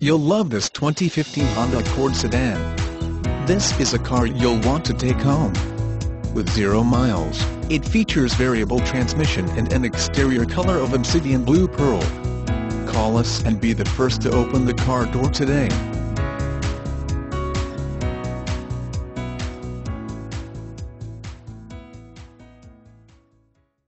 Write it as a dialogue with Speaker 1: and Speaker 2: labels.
Speaker 1: You'll love this 2015 Honda Accord sedan. This is a car you'll want to take home. With zero miles, it features variable transmission and an exterior color of obsidian blue pearl. Call us and be the first to open the car door today.